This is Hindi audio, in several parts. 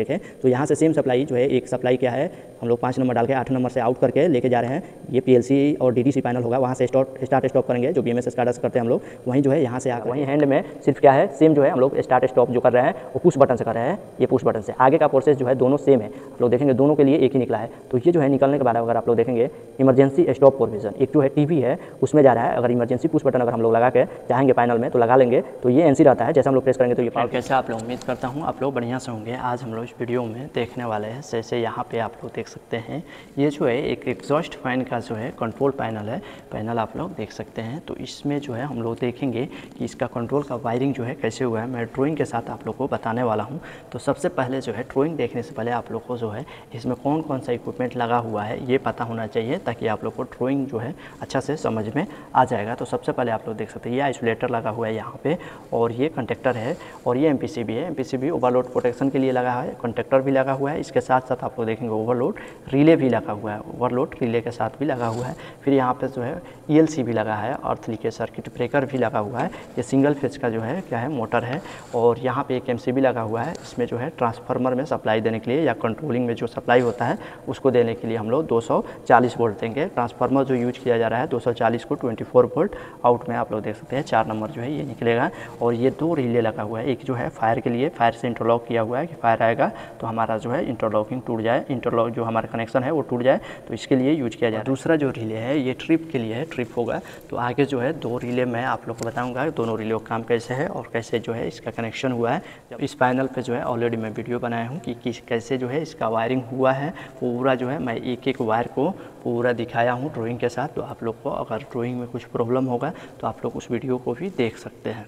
देखें तो यहाँ से सेम सप्लाई जो है एक सप्लाई क्या है हम लोग पाँच नंबर डाल के आठ नंबर से आउट करके लेके जा रहे हैं। ये पीएलसी और डीडीसी पैनल होगा वहाँ से स्टार्ट स्टार्ट स्टॉप करेंगे जो बीएमएस स्टार्ट करते हैं हम लोग। वहीं जो है यहाँ से आकर वहीं हैंड में सिर्फ़ क्या है सेम जो है हम लोग स्टार्ट स्टॉप जो कर रहे हैं वो पुश बटन से कर रहे हैं ये पुश बटन से। आगे का प्रोसेस जो है दोनों सेम है। आप लोग देखेंगे दोनों के लिए एक ही निकला है। तो ये जो है निकलने के बाद अगर आप लोग देखेंगे इमरजेंसी स्टॉप प्रोविज़न एक जो है टीवी है उसमें जा रहा है। अगर इमरजेंसी पुश बटन अगर हम लोग लगा के चाहेंगे पैनल में तो लगा लेंगे। तो ये एनसी रहता है जैसे हम लोग प्रेस करेंगे तो ये कैसे आप लोग उम्मीद करता हूँ आप लोग बढ़िया से होंगे। आज हम लोग इस वीडियो में देखने वाले हैं, जैसे यहाँ पे आप लोग देख सकते हैं। ये जो है, एक एग्जॉस्ट फ़ैन का जो है कंट्रोल पैनल है पैनल आप लोग देख सकते हैं। तो इसमें जो है, हम लोग देखेंगे कि इसका कंट्रोल का वायरिंग जो है कैसे हुआ है। मैं ड्राइंग के साथ आप लोग को बताने वाला हूँ। तो सबसे पहले जो है ड्राइंग देखने से पहले आप लोग को जो है, इसमें कौन कौन सा इक्विपमेंट लगा हुआ है, ये पता होना चाहिए, ताकि आप लोग को ड्राइंग जो है अच्छा से समझ में आ जाएगा। तो सबसे पहले आप लोग देख सकते हैं, ये आइसोलेटर लगा हुआ है यहाँ पे, और ये कंटेक्टर है, और ये एमपीसीबी है। एम पी ओवरलोड प्रोटेक्शन के लिए लगा है कंटेक्टर भी लगा हुआ है। इसके साथ साथ आप लोग देखेंगे ओवरलोड रिले भी लगा हुआ है। ओवरलोड रिले के साथ भी लगा हुआ है। फिर यहाँ पे जो है ई भी लगा है। अर्थ लीकेज सर्किट ब्रेकर भी लगा हुआ है। ये सिंगल फ़ेज़ का जो है, क्या है मोटर है। और यहाँ पे एक एम लगा हुआ है। इसमें जो है ट्रांसफार्मर में सप्लाई देने के लिए या कंट्रोलिंग में जो सप्लाई होता है, उसको देने के लिए हम लोग 240 वोल्ट देंगे। ट्रांसफार्मर जो यूज़ किया जा रहा है 240 को 24 वोल्ट आउट में आप लोग देख सकते हैं। चार नंबर जो है, ये निकलेगा। और ये दो रिले लगा हुआ है। एक जो है फायर के लिए फायर से इंटरलॉक किया हुआ है कि फायर आएगा। तो हमारा जो है इंटरलॉकिंग टूट जाए इंटरलॉक जो हमारा कनेक्शन है वो टूट जाए तो इसके लिए यूज़ किया जाए दूसरा जो रिले है, ये ट्रिप के लिए है ट्रिप होगा तो आगे जो है दो रिले मैं आप लोग को बताऊँगा, दोनों रिले काम कैसे है और कैसे जो है इसका कनेक्शन हुआ है। जब इस पैनल पे जो है ऑलरेडी मैं वीडियो बनाया हूँ कि किस, कैसे जो है इसका वायरिंग हुआ है, पूरा जो है मैं एक एक वायर को पूरा दिखाया हूँ ड्राइंग के साथ तो आप लोग को अगर ड्राइंग में कुछ प्रॉब्लम होगा तो आप लोग उस वीडियो को भी देख सकते हैं।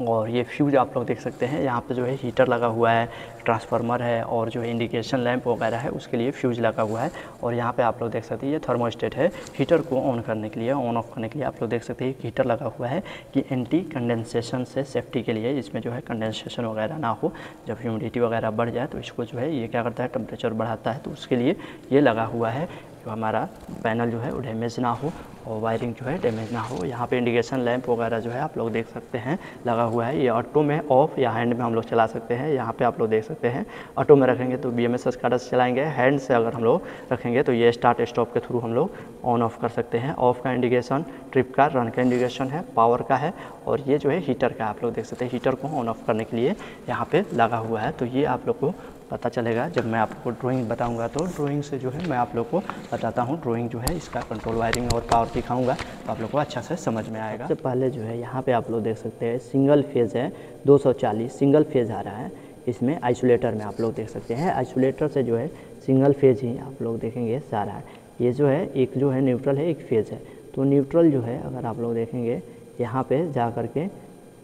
और ये फ्यूज आप लोग देख सकते हैं। यहाँ पे जो है हीटर लगा हुआ है ट्रांसफार्मर है और जो है इंडिकेशन लैंप वगैरह है, उसके लिए फ्यूज लगा हुआ है। और यहाँ पे आप लोग देख सकते हैं ये थर्मोस्टेट है। हीटर को ऑन करने के लिए ऑन ऑफ़ करने के लिए आप लोग देख सकते हैं हीटर लगा हुआ है कि एंटी कंडेंसेशन से सेफ्टी के लिए इसमें जो है कंडेंसेशन वगैरह ना हो। जब ह्यूमिडिटी वगैरह बढ़ जाए तो इसको जो है ये क्या करता है टेम्परेचर बढ़ाता है तो उसके लिए ये लगा हुआ है। जो हमारा पैनल जो है वो डैमेज ना हो और वायरिंग जो है डैमेज ना हो। यहाँ पे इंडिकेशन लैंप वगैरह जो है आप लोग देख सकते हैं, लगा हुआ है। ये ऑटो में ऑफ़ या हैंड में हम लोग चला सकते हैं। यहाँ पे आप लोग देख सकते हैं ऑटो में रखेंगे तो बी एम एस से चलाएँगे। हैंड से अगर हम लोग रखेंगे तो ये स्टार्ट स्टॉप के थ्रू हम लोग ऑन ऑफ़ कर सकते हैं। ऑफ़ का इंडिकेशन ट्रिप का रन का इंडिकेशन है पावर का है और ये जो है हीटर का आप लोग देख सकते हैं। हीटर को ऑन ऑफ़ करने के लिए यहाँ पर लगा हुआ है। तो ये आप लोग को पता चलेगा। जब मैं आपको ड्राइंग बताऊँगा तो ड्राइंग से जो है मैं आप लोग को बताता हूँ। ड्राइंग जो है इसका कंट्रोल वायरिंग और पावर दिखाऊँगा तो आप लोग को अच्छा से समझ में आएगा। सबसे पहले जो है यहाँ पे आप लोग देख सकते हैं सिंगल फ़ेज़ है 240 सिंगल फ़ेज़ आ रहा है। इसमें आइसोलेटर में आप लोग देख सकते हैं। आइसोलेटर से जो है सिंगल फ़ेज़ ही आप लोग देखेंगे सारा। है ये जो है एक जो है न्यूट्रल है, एक फ़ेज़ है। तो न्यूट्रल जो है अगर आप लोग देखेंगे, यहाँ पर जा कर के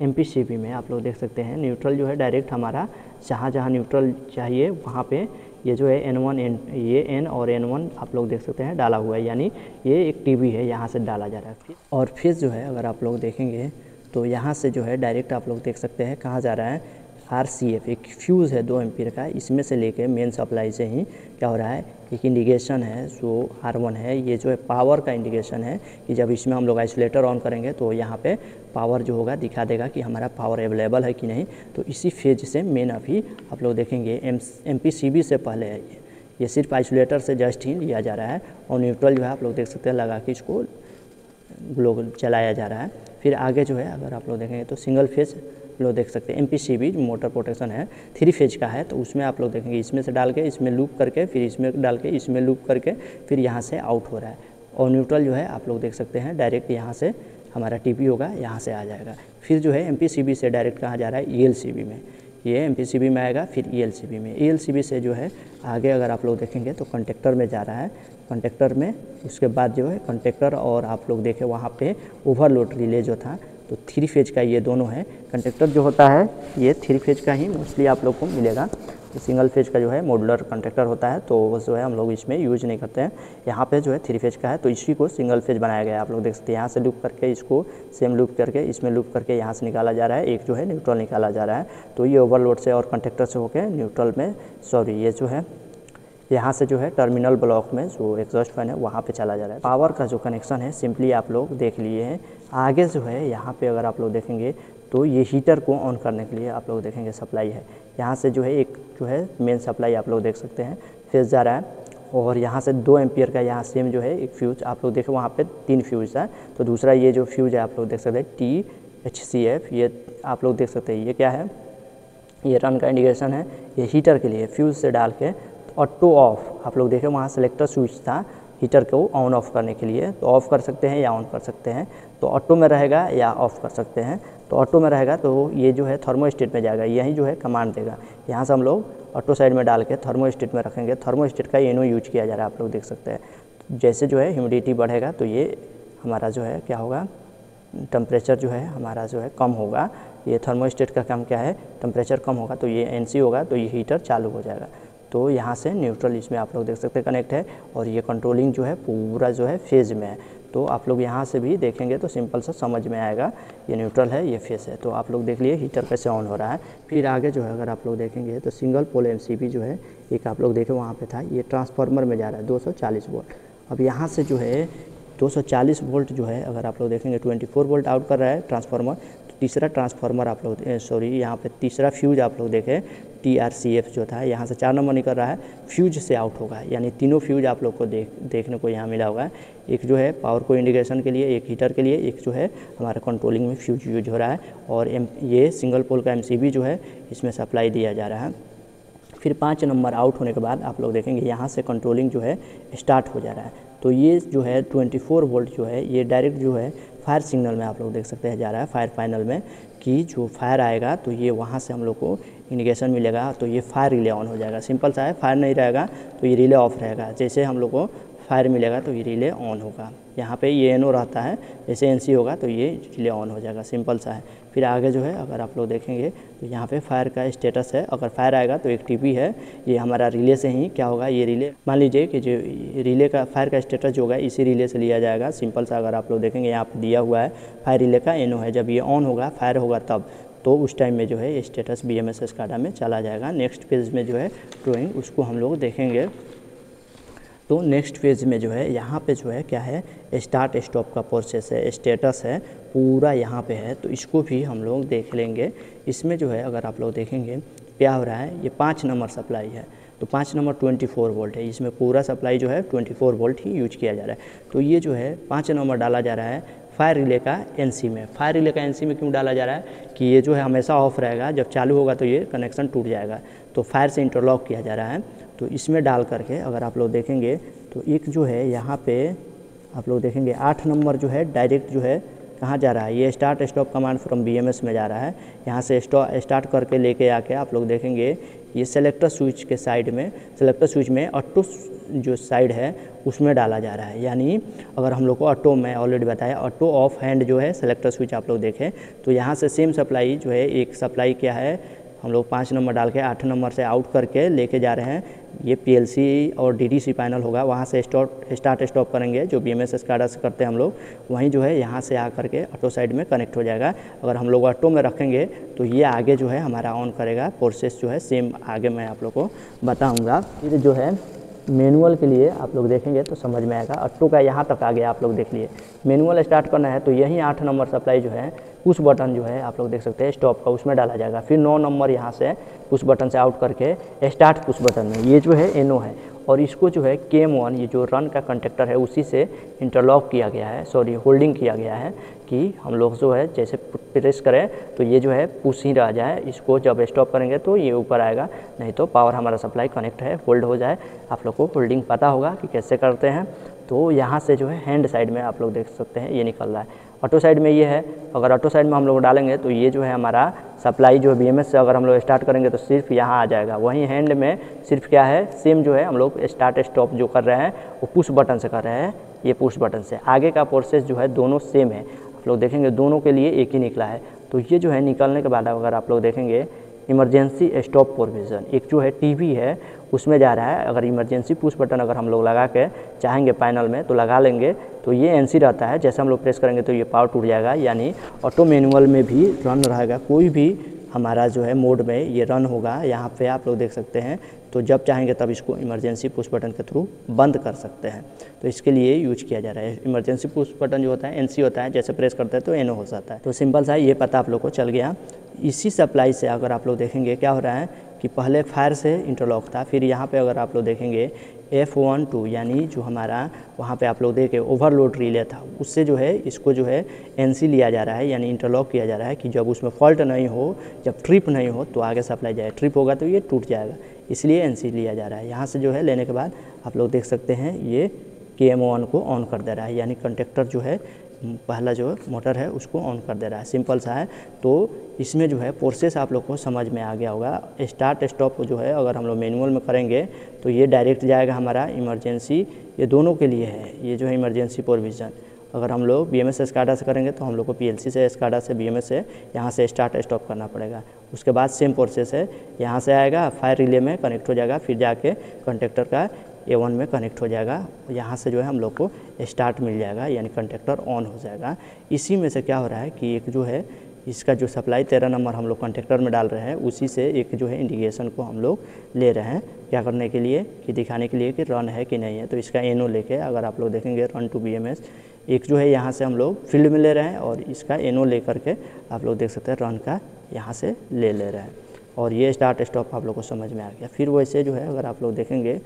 MPCB में आप लोग देख सकते हैं। न्यूट्रल जो है डायरेक्ट हमारा जहाँ जहाँ न्यूट्रल चाहिए, वहाँ पे ये जो है एन वन एन ये एन और एन वन आप लोग देख सकते हैं डाला हुआ है। यानी ये एक टीवी है, यहाँ से डाला जा रहा है और फिर जो है अगर आप लोग देखेंगे तो यहाँ से जो है डायरेक्ट आप लोग देख सकते हैं कहाँ जा रहा है। आर सी एफ़ एक फ्यूज़ है दो एम्पीयर का, इसमें से लेके मेन सप्लाई से ही क्या हो रहा है एक इंडिकेशन है, जो आर वन है, ये जो है पावर का इंडिकेशन है कि जब इसमें हम लोग आइसोलेटर ऑन करेंगे तो यहाँ पे पावर जो होगा दिखा देगा कि हमारा पावर अवेलेबल है कि नहीं। तो इसी फ़ेज़ से मेन अभी आप लोग देखेंगे M M P C B से पहले है ये। ये सिर्फ़ आइसोलेटर से जस्ट ही लिया जा रहा है और न्यूट्रल जो है आप लोग देख सकते हैं लगा के इसको ग्लो चलाया जा रहा है। फिर आगे जो है अगर आप लोग देखेंगे तो सिंगल फ़ेज़ लोग देख सकते हैं। एम पी मोटर प्रोटेक्शन है थ्री फ़ेज़ का है तो उसमें आप लोग देखेंगे, इसमें से डाल के, इसमें लूप करके, फिर इसमें डाल के, इसमें लूप करके, फिर यहाँ से आउट हो रहा है। और न्यूट्रल जो है, आप लोग देख सकते हैं डायरेक्ट यहाँ से हमारा टीपी होगा, यहाँ से आ जाएगा। फिर जो है एमपीसीबी से डायरेक्ट कहाँ जा रहा है? ई e में। ये एमपीसीबी में आएगा, फिर ईएलसीबी में। ईएलसीबी से जो है, आगे अगर आप लोग देखेंगे तो कंटेक्टर में जा रहा है। कंटेक्टर में, उसके बाद जो है कंटेक्टर और आप लोग देखें, वहाँ पे ओवरलोड रिले जो था तो थ्री फ़ेज़ का ये दोनों है। कंडक्टर जो होता है, ये थ्री फ़ेज़ का ही मोस्टली आप लोग को मिलेगा। सिंगल फ़ेज़ का जो है मॉडुलर कंडक्टर होता है तो वो जो है हम लोग इसमें यूज़ नहीं करते हैं। यहाँ पे जो है थ्री फ़ेज़ का है तो इसी को सिंगल फ़ेज़ बनाया गया है। आप लोग देख सकते हैं, यहाँ से लूप करके इसको सेम लूप करके, इसमें लूप करके यहाँ से निकाला जा रहा है। एक जो है न्यूट्रल निकाला जा रहा है। तो ये ओवरलोड से और कंडक्टर से होकर न्यूट्रल में सॉरी ये जो है, यहाँ से जो है टर्मिनल ब्लॉक में जो एग्जॉस्ट फ़ैन है, वहाँ पे चला जा रहा है। पावर का जो कनेक्शन है सिंपली आप लोग देख लिए हैं। आगे जो है, यहाँ पे अगर आप लोग देखेंगे तो ये हीटर को ऑन करने के लिए आप लोग देखेंगे सप्लाई है। यहाँ से जो है एक जो है मेन सप्लाई आप लोग देख सकते हैं, फेस जा रहा है और यहाँ से दो एम्पियर का यहाँ सेम जो है एक फ्यूज आप लोग देखें, वहाँ पे तीन फ्यूज है। तो दूसरा ये जो फ्यूज है, आप लोग देख सकते हैं टी एच सी एफ़ ये आप लोग देख सकते हैं, ये क्या है? ये रन का इंडिकेशन है, ये हीटर के लिए फ्यूज से डाल के ऑटो ऑफ़ आप लोग देखें, वहाँ सेलेक्टर स्विच था। हीटर को ऑन ऑफ़ करने के लिए तो ऑफ़ कर सकते हैं या ऑन कर सकते हैं तो ऑटो में रहेगा या ऑफ़ कर सकते हैं तो ऑटो में रहेगा तो ये जो है थर्मो स्टेट में जाएगा, यही जो है कमांड देगा। यहाँ से हम लोग ऑटो साइड में डाल के थर्मो स्टेट में रखेंगे। थर्मो स्टेट का एनो यूज़ किया जा रहा है, आप लोग देख सकते हैं। जैसे जो है ह्यूमिडिटी बढ़ेगा तो ये हमारा जो है क्या होगा, टेम्परेचर जो है हमारा जो है कम होगा। ये थर्मोस्टेट का काम क्या है, टेम्परेचर कम होगा तो ये एनसी होगा तो ये हीटर चालू हो जाएगा। तो यहाँ से न्यूट्रल इसमें आप लोग देख सकते हैं कनेक्ट है और ये कंट्रोलिंग जो है पूरा जो है फ़ेज़ में है। तो आप लोग यहाँ से भी देखेंगे तो सिंपल सा समझ में आएगा, ये न्यूट्रल है, ये फेस है। तो आप लोग देख लिए हीटर कैसे ऑन हो रहा है। फिर आगे जो है अगर आप लोग देखेंगे तो सिंगल पोल एम जो है, एक आप लोग देखें वहाँ पर था, ये ट्रांसफार्मर में जा रहा है 240 वोल्ट अब यहाँ से जो है 240 वोल्ट जो है, अगर आप लोग देखेंगे 24 वोल्ट आउट कर रहा है ट्रांसफार्मर तीसरा ट्रांसफार्मर आप लोग सॉरी यहाँ पे तीसरा फ्यूज आप लोग देखें टी आर सी एफ़ जो था, यहाँ से चार नंबर निकल रहा है फ्यूज से आउट होगा, यानी तीनों फ्यूज आप लोग को देख, देखने को यहाँ मिला होगा। एक जो है पावर को इंडिकेशन के लिए, एक हीटर के लिए, एक जो है हमारा कंट्रोलिंग में फ्यूज यूज़ हो रहा है, और एम ये सिंगल पोल का एम जो है, इसमें सप्लाई दिया जा रहा है। फिर पाँच नंबर आउट होने के बाद आप लोग देखेंगे, यहाँ से कंट्रोलिंग जो है स्टार्ट हो जा रहा है। तो ये जो है 24 वोल्ट जो है, ये डायरेक्ट जो है फायर सिग्नल में आप लोग देख सकते हैं जा रहा है फायर फाइनल में कि जो फायर आएगा तो ये वहाँ से हम लोग को इंडिकेशन मिलेगा तो ये फायर रिले ऑन हो जाएगा। सिंपल सा है, फायर नहीं रहेगा तो ये रिले ऑफ़ रहेगा। जैसे हम लोग को फायर मिलेगा तो ये रिले ऑन होगा। यहाँ पे ये एनो रहता है, जैसे एनसी होगा तो ये रिले ऑन हो जाएगा, सिंपल सा है। फिर आगे जो है, अगर आप लोग देखेंगे तो यहाँ पे फायर का स्टेटस है। अगर फायर आएगा तो एक टीपी है। ये हमारा रिले से ही क्या होगा, ये रिले, मान लीजिए कि जो रिले का, फायर का स्टेटस जो होगा, इसी रिले से लिया जाएगा। सिंपल सा अगर आप लोग देखेंगे, यहाँ पर दिया हुआ है, फायर रिले का एनो है। जब ये ऑन होगा, फायर होगा तब तो उस टाइम में जो है status B M S S में चला जाएगा। नेक्स्ट पेज में जो है ड्राइंग उसको हम लोग देखेंगे। तो नेक्स्ट फ़ेज़ में जो है, यहाँ पे जो है क्या है स्टार्ट स्टॉप का प्रोसेस है स्टेटस है, पूरा यहाँ पे है तो इसको भी हम लोग देख लेंगे। इसमें जो है, अगर आप लोग देखेंगे, क्या हो रहा है, ये पाँच नंबर सप्लाई है तो पाँच नंबर 24 वोल्ट है, इसमें पूरा सप्लाई जो है 24 वोल्ट ही यूज़ किया जा रहा है। तो ये जो है, पाँच नंबर डाला जा रहा है फायर रिले का एनसी में। फायर रिले का एनसी में क्यों डाला जा रहा है, कि ये जो है, हमेशा ऑफ़ रहेगा, जब चालू होगा तो ये कनेक्शन टूट जाएगा। तो फायर से इंटरलॉक किया जा रहा है। तो इसमें डाल करके अगर आप लोग देखेंगे तो एक जो है यहाँ पे आप लोग देखेंगे, आठ नंबर जो है डायरेक्ट जो है कहाँ जा रहा है? ये start stop command from BMS में जा रहा है। यहाँ से स्टार्ट करके लेके आके आप लोग देखेंगे, ये सेलेक्टर स्विच के साइड में सेलेक्टर स्विच में ऑटो जो साइड है, उसमें डाला जा रहा है। यानी अगर हम लोग को ऑटो में ऑलरेडी बताया ऑटो ऑफ़ हैंड जो है सेलेक्टर स्विच आप लोग देखें तो यहाँ से सेम सप्लाई जो है, एक सप्लाई क्या है? हम लोग पाँच नंबर डाल के आठ नंबर से आउट करके लेके जा रहे हैं। ये पीएलसी और डीडीसी पैनल होगा। वहाँ से स्टॉप स्टार्ट स्टॉप करेंगे, जो बी एम एस स्काडा से करते हैं हम लोग। वहीं जो है, यहाँ से आ करके ऑटो साइड में कनेक्ट हो जाएगा। अगर हम लोग ऑटो में रखेंगे तो ये आगे जो है हमारा ऑन करेगा। प्रोसेस जो है सेम आगे मैं आप लोग को बताऊँगा। फिर जो है मैनुअल के लिए आप लोग देखेंगे तो समझ में आएगा। ऑटो का यहाँ तक आ गया आप लोग देख लिए। मैनुअल स्टार्ट करना है तो यही आठ नंबर सप्लाई जो है पुश बटन जो है, आप लोग देख सकते हैं स्टॉप का उसमें डाला जाएगा। फिर नौ नंबर यहाँ से पुश बटन से आउट करके स्टार्ट पुश बटन में। ये जो है एनो है। और इसको जो है केम वन ये जो रन का कंटेक्टर है, उसी से इंटरलॉक किया गया है। सॉरी होल्डिंग किया गया है कि हम लोग जो है, जैसे प्रेस करें तो ये जो है पुश ही रह जाए। इसको जब स्टॉप करेंगे तो ये ऊपर आएगा। नहीं तो पावर हमारा सप्लाई कनेक्ट है होल्ड हो जाए। आप लोग को होल्डिंग पता होगा कि कैसे करते हैं। तो यहाँ से जो है हैंड साइड में आप लोग देख सकते हैं, ये निकल रहा है। ऑटो साइड में ये है। अगर ऑटो साइड में हम लोग डालेंगे तो ये जो है हमारा सप्लाई जो है बी से अगर हम लोग स्टार्ट करेंगे तो सिर्फ़ यहाँ आ जाएगा। वहीं हैंड में सिर्फ़ क्या है? सेम जो है हम लोग स्टार्ट स्टॉप जो कर रहे हैं, वो पुश बटन से कर रहे हैं। ये पुश बटन से। आगे का प्रोसेस जो है दोनों सेम है। आप लोग देखेंगे दोनों के लिए एक ही निकला है। तो ये जो है निकलने के बाद अगर आप लोग देखेंगे इमरजेंसी स्टॉप प्रोविज़न एक जो है टीवी है, उसमें जा रहा है। अगर इमरजेंसी पुश बटन अगर हम लोग लगा के चाहेंगे पैनल में तो लगा लेंगे। तो ये एनसी रहता है, जैसे हम लोग प्रेस करेंगे तो ये पावर टूट जाएगा, यानी ऑटो मैनुअल में भी रन रहेगा, कोई भी हमारा जो है मोड में ये रन होगा, यहाँ पे आप लोग देख सकते हैं तो जब चाहेंगे तब इसको इमरजेंसी पुश बटन के थ्रू बंद कर सकते हैं। तो इसके लिए यूज़ किया जा रहा है इमरजेंसी पुश बटन जो होता है एनसी होता है, जैसे प्रेस करते हैं तो एनओ हो जाता है। तो सिंपल सा ये पता आप लोग को चल गया। इसी सप्लाई से अगर आप लोग देखेंगे, क्या हो रहा है कि पहले फायर से इंटरलॉक था, फिर यहाँ पे अगर आप लोग देखेंगे एफ़ वन टू यानी जो हमारा वहाँ पे आप लोग देखें ओवरलोड रिले था। उससे जो है, इसको जो है एनसी लिया जा रहा है, यानी इंटरलॉक किया जा रहा है कि जब उसमें फॉल्ट नहीं हो, जब ट्रिप नहीं हो तो आगे सप्लाई जाए ट्रिप होगा तो ये टूट जाएगा। इसलिए एनसी लिया जा रहा है। यहाँ से जो है, लेने के बाद आप लोग देख सकते हैं, ये के एम वन को ऑन कर दे रहा है। यानी कंटेक्टर जो है पहला जो मोटर है, उसको ऑन कर दे रहा है। सिंपल सा है। तो इसमें जो है प्रोसेस आप लोग को समझ में आ गया होगा। स्टार्ट स्टॉप जो है, अगर हम लोग मैनुअल में करेंगे तो ये डायरेक्ट जाएगा हमारा इमरजेंसी ये दोनों के लिए है। ये जो है इमरजेंसी प्रोविज़न अगर हम लोग बी एम एस स्काडा से करेंगे तो हम लोग को पी एल सी से स्काडा से बी एम एस से, यहाँ से स्टार्ट स्टॉप करना पड़ेगा। उसके बाद सेम प्रोसेस है। यहाँ से आएगा फायर रिले में कनेक्ट हो जाएगा। फिर जाके कंटेक्टर का ए वन में कनेक्ट हो जाएगा। यहाँ से जो है हम लोग को स्टार्ट मिल जाएगा, यानी कंटेक्टर ऑन हो जाएगा। इसी में से क्या हो रहा है कि एक जो है, इसका जो सप्लाई तेरह नंबर हम लोग कंटेक्टर में डाल रहे हैं, उसी से एक जो है इंडिकेशन को हम लोग ले रहे हैं। क्या करने के लिए? कि दिखाने के लिए कि रन है कि नहीं है। तो इसका एनो लेके अगर आप लोग देखेंगे रन टू BMS एक जो है यहाँ से हम लोग फ़ील्ड में ले रहे हैं और इसका एनो ले करके आप लोग देख सकते हैं रन का यहाँ से ले ले रहे हैं। और ये स्टार्ट स्टॉप आप लोग को समझ में आ गया। फिर वैसे जो है अगर आप लोग देखेंगे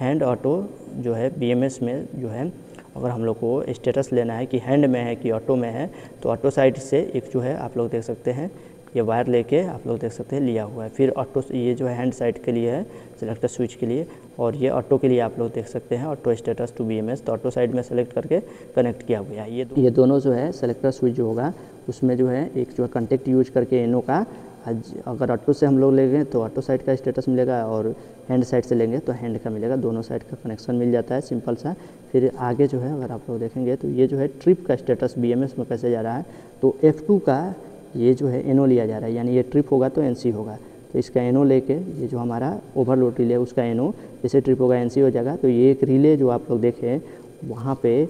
हैंड ऑटो जो है बीएमएस में जो है अगर हम लोग को स्टेटस लेना है कि हैंड में है कि ऑटो में है तो ऑटो साइड से एक जो है आप लोग देख सकते हैं ये वायर लेके आप लोग देख सकते हैं लिया हुआ है। फिर ऑटो ये जो है हैंड साइड के लिए है सिलेक्टर स्विच के लिए और ये ऑटो के लिए आप लोग देख सकते हैं ऑटो स्टेटस टू बीएमएस तो ऑटो साइड में सेलेक्ट करके कनेक्ट किया हुआ है। ये दो, ये दोनों जो है सेलेक्टर स्विच जो होगा उसमें जो है एक जो है कंटेक्ट यूज़ करके एनो का अगर ऑटो से हम लोग लेंगे तो ऑटो साइड का स्टेटस मिलेगा और हैंड साइड से लेंगे तो हैंड का मिलेगा। दोनों साइड का कनेक्शन मिल जाता है, सिंपल सा। फिर आगे जो है, अगर आप लोग देखेंगे तो ये जो है ट्रिप का स्टेटस बीएमएस में कैसे जा रहा है तो एफ़ का ये जो है एनो लिया जा रहा है। यानी ये ट्रिप होगा तो एनसी होगा। तो इसका एनो लेके ये जो हमारा ओवरलोड रिले उसका एनो जैसे ट्रिप होगा एनसी हो जाएगा। तो ये एक रिले जो आप लोग देखें, वहाँ पे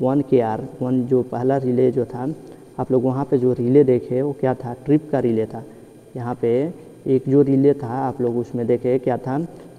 वन के आर वन जो पहला रिले जो था, आप लोग वहाँ पे जो रिले देखे, वो क्या था? ट्रिप का रिले था। यहाँ पे एक जो रिले था, आप लोग उसमें देखे क्या था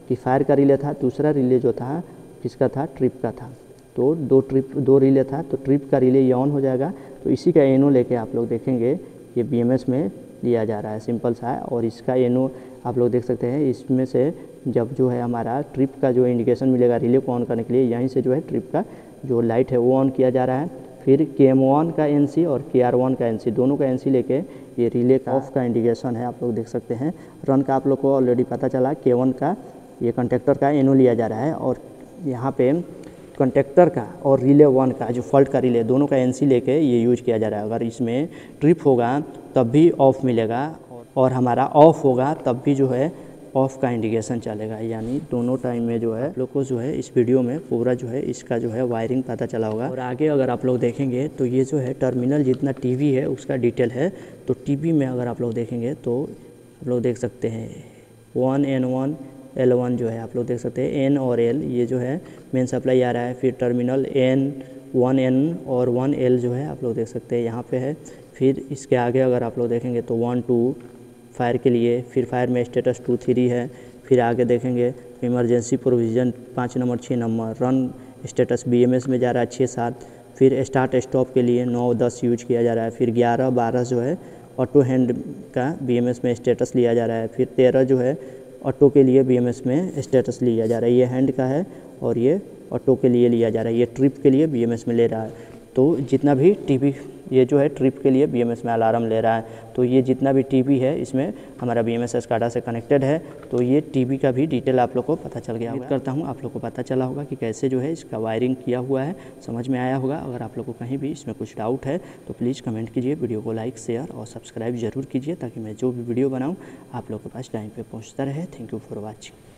कि फायर का रिले था, दूसरा रिले जो था, किसका था? ट्रिप का था। तो दो ट्रिप दो रिले था तो ट्रिप का रिले ये ऑन हो जाएगा। तो इसी का एनो लेके आप लोग देखेंगे, ये बीएमएस में लिया जा रहा है। सिंपल सा है और इसका एनो आप लोग देख सकते हैं, इसमें से जब जो है हमारा ट्रिप का जो इंडिकेशन मिलेगा रिले को ऑन करने के लिए, यहीं से जो है ट्रिप का जो लाइट है वो ऑन किया जा रहा है। फिर के एम वन का एन सी और के आर वन का एन सी दोनों का एन सी लेके ये रिले का ऑफ़ का इंडिकेशन है, आप लोग देख सकते हैं। रन का आप लोग को ऑलरेडी पता चला के वन का, ये कंटेक्टर का एनो लिया जा रहा है और यहाँ पे कंटेक्टर का और रिले वन का, जो फॉल्ट का रिले दोनों का एन सी लेके ये यूज़ किया जा रहा है। अगर इसमें ट्रिप होगा, तब भी ऑफ़ मिलेगा और हमारा ऑफ़ होगा, तब भी जो है ऑफ़ का इंडिकेशन चलेगा। यानी दोनों टाइम में जो है लोग को जो है, इस वीडियो में पूरा जो है, इसका जो है वायरिंग पता चला होगा। और आगे अगर आप लोग देखेंगे तो ये जो है टर्मिनल जितना टीवी है, उसका डिटेल है। तो टीवी में अगर आप लोग देखेंगे तो आप लोग देख सकते हैं one N one L one जो है, आप लोग देख सकते हैं। एन और एल ये जो है मेन सप्लाई आ रहा है। फिर टर्मिनल एन वन एन और वन एल जो है, आप लोग देख सकते हैं। यहाँ पे है। फिर इसके आगे अगर आप लोग देखेंगे तो वन टू फायर के लिए, फिर फायर में स्टेटस टू थ्री है, फिर आगे देखेंगे इमरजेंसी प्रोविज़न पाँच नंबर, छः नंबर रन स्टेटस बीएमएस में जा रहा है छः, सात, फिर स्टार्ट स्टॉप के लिए नौ, दस यूज़ किया जा रहा है, फिर ग्यारह, बारह जो है ऑटो हैंड का बीएमएस में स्टेटस लिया जा रहा है, फिर तेरह जो है ऑटो के लिए बीएमएस में स्टेटस लिया जा रहा है, ये हैंड का है और ये ऑटो के लिए लिया जा रहा है, ये ट्रिप के लिए बीएमएस में ले रहा है। तो जितना भी टीवी ये जो है ट्रिप के लिए बीएमएस में अलार्म ले रहा है। तो ये जितना भी टीवी है इसमें हमारा बी एम से कनेक्टेड है। तो ये टीवी का भी डिटेल आप लोग को पता चल गया उम्मीद करता हूँ आप लोग को पता चला होगा कि कैसे जो है इसका वायरिंग किया हुआ है। समझ में आया होगा। अगर आप लोग को कहीं भी इसमें कुछ डाउट है तो प्लीज़ कमेंट कीजिए वीडियो को लाइक शेयर और सब्सक्राइब ज़रूर कीजिए ताकि मैं जो भी वीडियो बनाऊँ आप लोग के पास टाइम पर पहुँचता रहे। Thank you for watching.